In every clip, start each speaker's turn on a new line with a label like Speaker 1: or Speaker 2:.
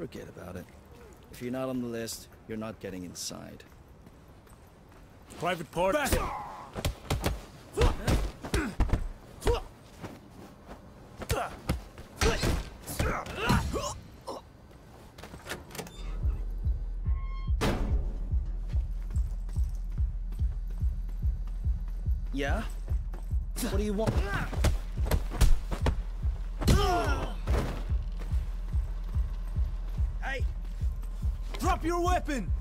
Speaker 1: Forget about it. If you're not on the list, you're not getting inside.
Speaker 2: Private part.
Speaker 1: Yeah? What do you want?
Speaker 2: Drop your weapon!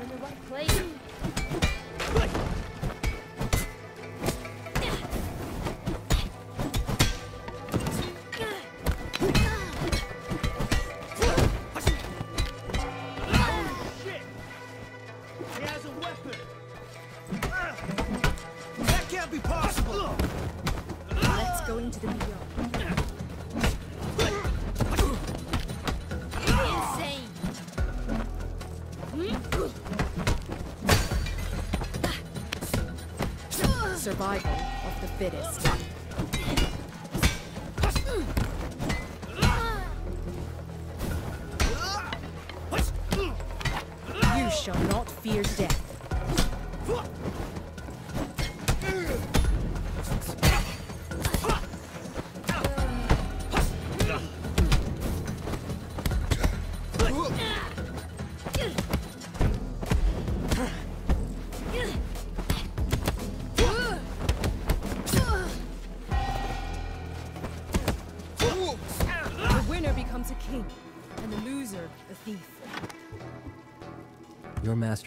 Speaker 3: In the right place.
Speaker 2: That can't be possible!
Speaker 4: Let's go into the beyond. Survival of the fittest.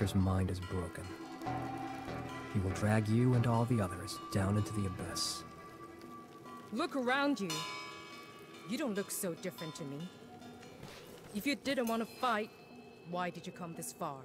Speaker 5: Master's mind is broken. He will drag you and all the others down into the abyss.
Speaker 4: Look around you. You don't look so different to me. If you didn't want to fight, why did you come this far?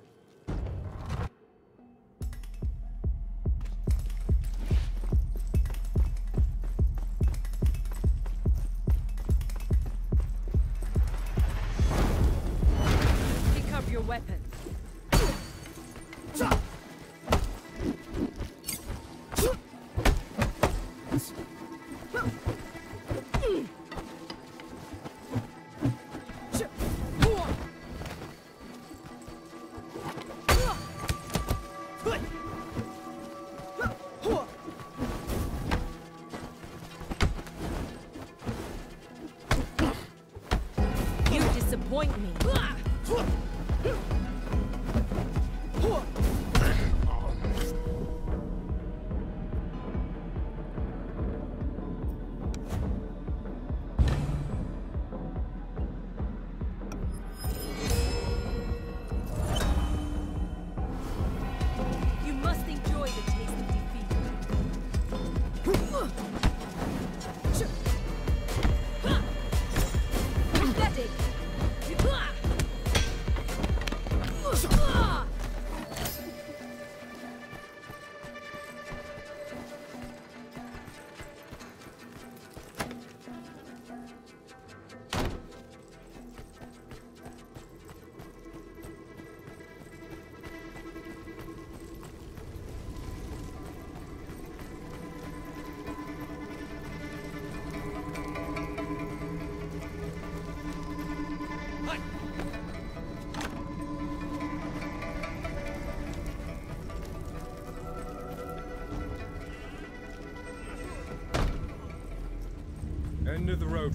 Speaker 6: End of the road.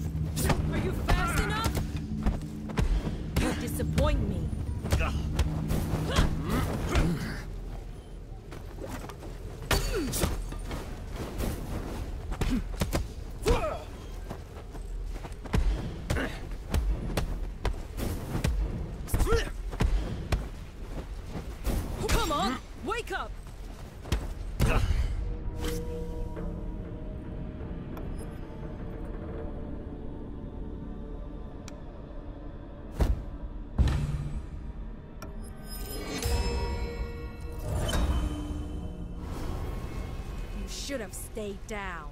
Speaker 4: Are you fast enough? You disappoint me. Come should have stayed down.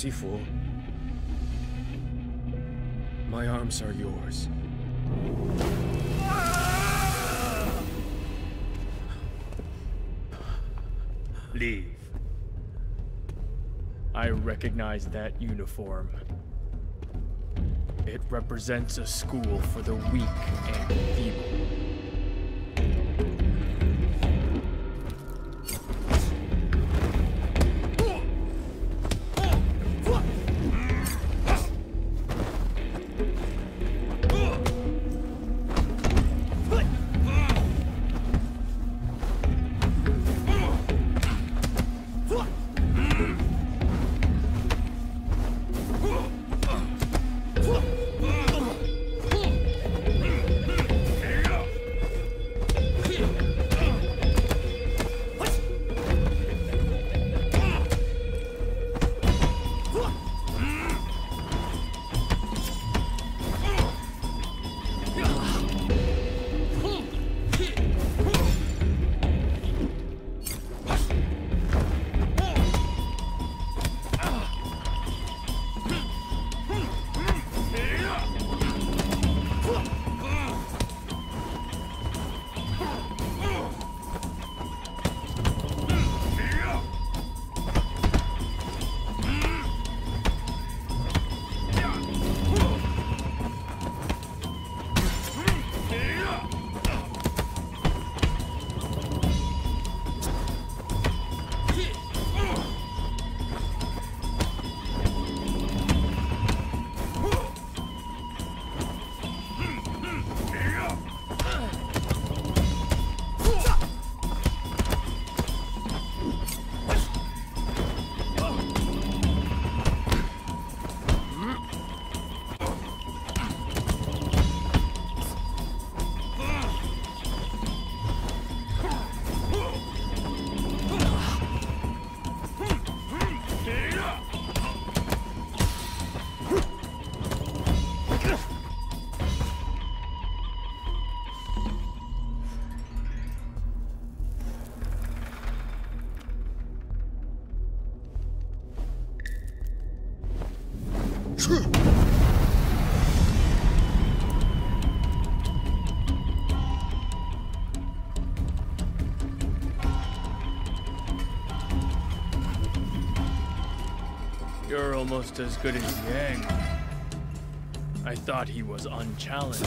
Speaker 6: Sifu. My arms are yours.
Speaker 7: Leave. I recognize that uniform. It represents a school for the weak and feeble. Almost as good as Yang. I thought he was unchallenged.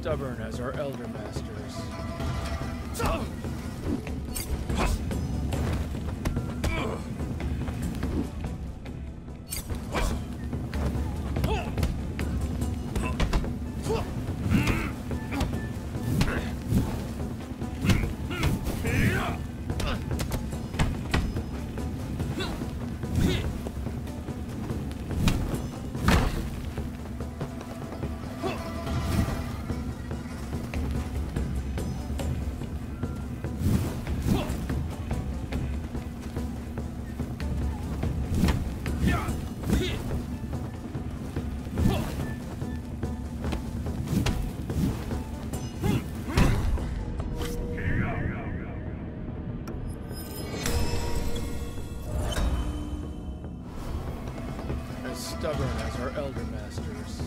Speaker 7: stubborn as our elder masters. stubborn as our elder masters.